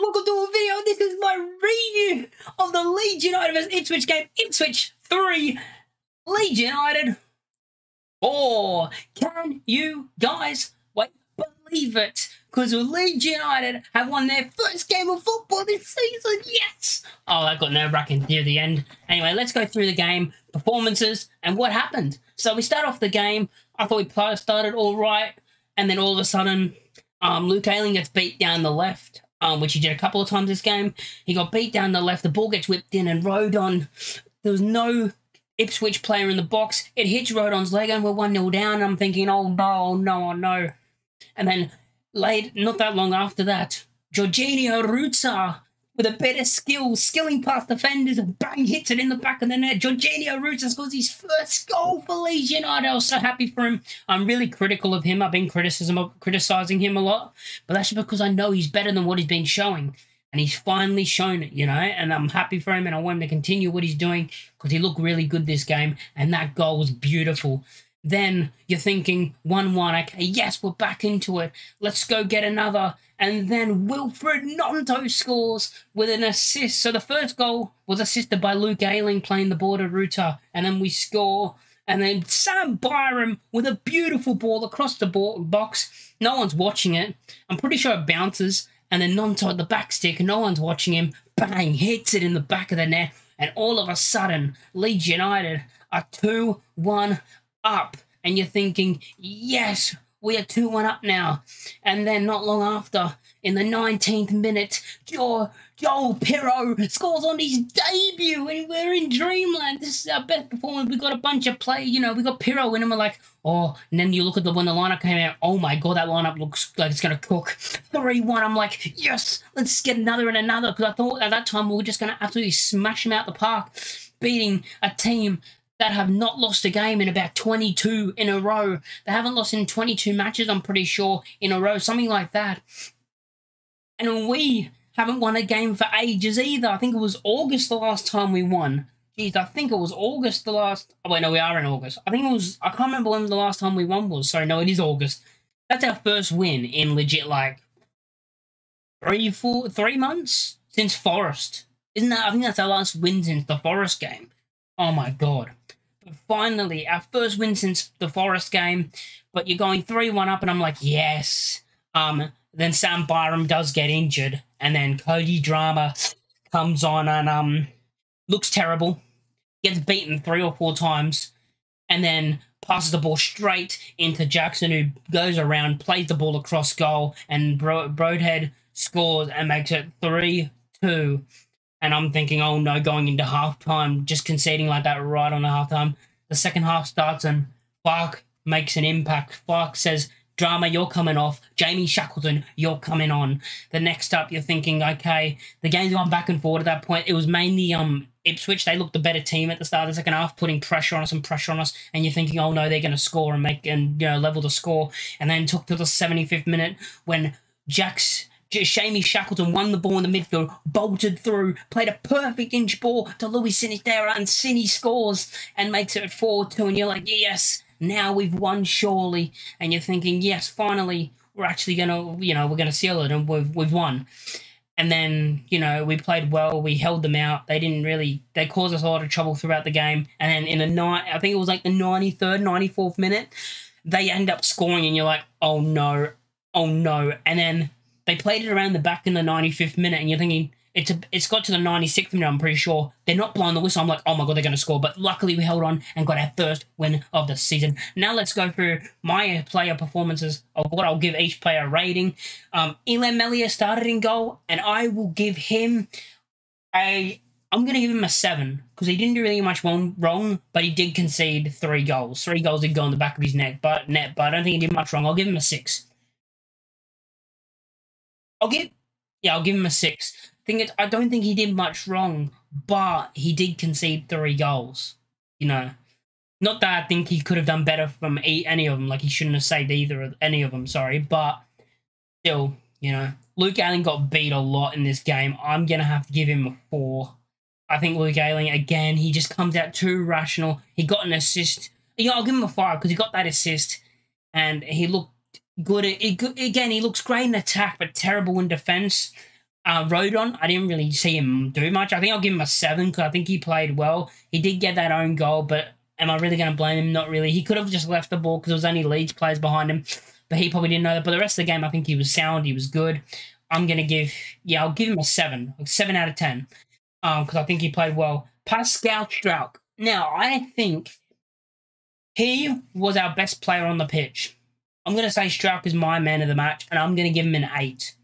welcome to a video. This is my review of the Leeds United vs Ipswich game. Ipswich 3, Leeds United 4. Can you guys wait believe it? Because Leeds United have won their first game of football this season. Yes! Oh, that got nerve-wracking near the end. Anyway, let's go through the game, performances, and what happened. So we start off the game. I thought we started all right. And then all of a sudden, um, Luke Ayling gets beat down the left um, which he did a couple of times this game. He got beat down the left. The ball gets whipped in, and Rodon. There was no Ipswich player in the box. It hits Rodon's leg, and we're one 0 down. I'm thinking, oh no, oh no, oh no. And then late, not that long after that, Georginio Rutter with a bit of skill, skilling past defenders and bang hits it in the back of the net. Georginio Rutter scores his first goal for Leeds United. I was so happy for him. I'm really critical of him. I've been criticism of criticizing him a lot, but that's because I know he's better than what he's been showing. And he's finally shown it, you know, and I'm happy for him and I want him to continue what he's doing because he looked really good this game and that goal was beautiful. Then you're thinking 1 1, okay, yes, we're back into it. Let's go get another. And then Wilfred Gnonto scores with an assist. So the first goal was assisted by Luke Ayling playing the border router. And then we score. And then Sam Byram with a beautiful ball across the box. No one's watching it. I'm pretty sure it bounces. And then Gnonto at the back stick. No one's watching him. Bang, hits it in the back of the net. And all of a sudden, Leeds United are 2 1 up and you're thinking, yes, we are 2 1 up now. And then not long after, in the 19th minute, Joe, Joel Piroe scores on his debut and we're in dreamland. This is our best performance. We got a bunch of play, you know, we got Piroe in and we're like, oh, and then you look at the when the lineup came out, oh my god, that lineup looks like it's gonna cook. 3-1. I'm like, yes, let's get another and another. Because I thought at that time we were just gonna absolutely smash them out the park, beating a team that have not lost a game in about 22 in a row. They haven't lost in 22 matches, I'm pretty sure, in a row, something like that. And we haven't won a game for ages either. I think it was August the last time we won. Jeez, I think it was August the last. Oh, wait, no, we are in August. I think it was. I can't remember when the last time we won was. Sorry, no, it is August. That's our first win in legit like three, four, three months since Forest. Isn't that? I think that's our last win since the Forest game. Oh my god finally, our first win since the Forest game, but you're going 3 1 up, and I'm like, yes. Um, then Sam Byram does get injured, and then Cody Drameh comes on and um looks terrible, gets beaten three or four times, and then passes the ball straight into Jackson, who goes around, plays the ball across goal, and Bro- Broadhead scores and makes it 3 2. And I'm thinking, oh no, going into halftime, just conceding like that right on the halftime. The second half starts and Clark makes an impact. Clark says, Drameh, you're coming off. Jamie Shackleton, you're coming on. The next up, you're thinking, okay, the game's gone back and forward at that point. It was mainly um Ipswich. They looked the better team at the start of the second half, putting pressure on us and pressure on us. And you're thinking, oh no, they're going to score and make and you know level the score. And then took to the 75th minute when Jack's Jamie Shackleton won the ball in the midfield, bolted through, played a perfect inch ball to Luis Sinisterra, and Cini scores and makes it 4 2. And you're like, yes, now we've won surely. And you're thinking, yes, finally, we're actually going to, you know, we're going to seal it and we've, we've won. And then, you know, we played well. We held them out. They didn't really, they caused us a lot of trouble throughout the game. And then in the night, I think it was like the 93rd, 94th minute, they end up scoring and you're like, oh no, oh no. And then they played it around the back in the 95th minute, and you're thinking, it's a, it's got to the 96th minute, I'm pretty sure. They're not blowing the whistle. I'm like, oh my god, they're going to score. But luckily, we held on and got our first win of the season. Now let's go through my player performances of what I'll give each player a rating. Um, Meslier started in goal, and I will give him a. I'm going to give him a seven because he didn't do really much wrong, but he did concede three goals. Three goals did go on the back of his neck, but net. But I don't think he did much wrong. I'll give him a six. I'll give, yeah, I'll give him a six. Thing is, I don't think he did much wrong, but he did concede three goals. You know, not that I think he could have done better from any of them. Like he shouldn't have saved either of any of them. Sorry, but still, you know, Luke Ayling got beat a lot in this game. I'm gonna have to give him a four. I think Luke Ayling again. He just comes out too rational. He got an assist. Yeah, I'll give him a five because he got that assist, and he looked good. It, again, he looks great in attack, but terrible in defense. Uh, Rodon, I didn't really see him do much. I think I'll give him a seven because I think he played well. He did get that own goal, but am I really going to blame him? Not really. He could have just left the ball because there was only Leeds players behind him, but he probably didn't know that. But the rest of the game, I think he was sound. He was good. I'm going to give, yeah, I'll give him a seven, like seven out of 10, because um, I think he played well. Pascal Struijk. Now, I think he was our best player on the pitch. I'm going to say Struijk is my man of the match, and I'm going to give him an eight.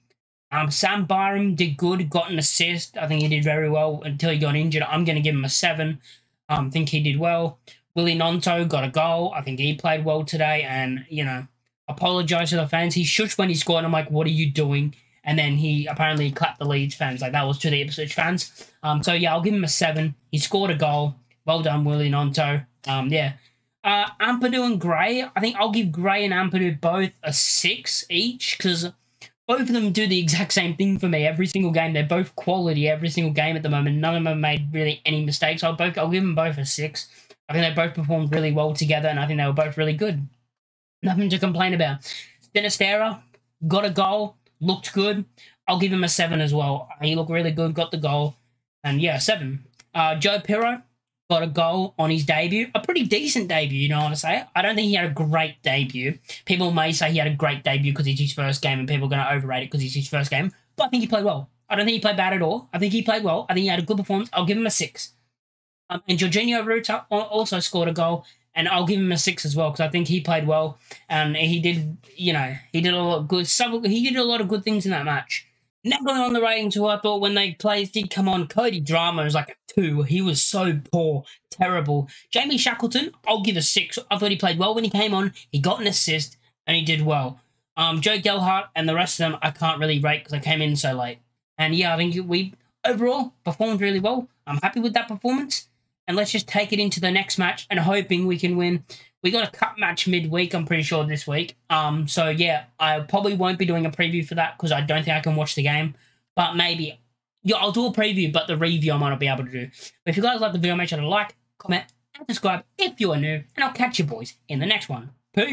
Um, Sam Byram did good, got an assist. I think he did very well until he got injured. I'm going to give him a seven. Um, think he did well. Willy Gnonto got a goal. I think he played well today, and you know, apologise to the fans. He shushed when he scored. I'm like, what are you doing? And then he apparently clapped the Leeds fans. Like that was to the Ipswich fans. Um, so yeah, I'll give him a seven. He scored a goal. Well done, Willy Gnonto. Um, yeah. Uh, Ampadu and Gray. I think I'll give Gray and Ampadu both a six each because both of them do the exact same thing for me every single game. They're both quality every single game at the moment. None of them made really any mistakes. I'll both I'll give them both a six. I think they both performed really well together, and I think they were both really good. Nothing to complain about. Sinisterra got a goal, looked good. I'll give him a seven as well. He looked really good, got the goal, and yeah, seven. Uh, Joe Piroe got a goal on his debut, a pretty decent debut, you know what I'm saying? I don't think he had a great debut. People may say he had a great debut because it's his first game, and people are going to overrate it because it's his first game. But I think he played well. I don't think he played bad at all. I think he played well. I think he had a good performance. I'll give him a six. Um, and Georginio Rutter also scored a goal, and I'll give him a six as well because I think he played well and he did, you know, he did a lot of good. He did a lot of good things in that match. Going on the ratings, who I thought when they played did come on, Cody Drameh was like a two. He was so poor, terrible. Jamie Shackleton, I'll give a six. I thought he played well when he came on. He got an assist and he did well. Um, Joe Gelhardt and the rest of them I can't really rate because I came in so late. And yeah, I think we overall performed really well. I'm happy with that performance and let's just take it into the next match and hoping we can win. We got a cup match midweek, I'm pretty sure this week. Um, so yeah, I probably won't be doing a preview for that because I don't think I can watch the game. But maybe, yeah, I'll do a preview, but the review I might not be able to do. But if you guys like the video, make sure to like, comment, and subscribe if you are new, and I'll catch you boys in the next one. Peace.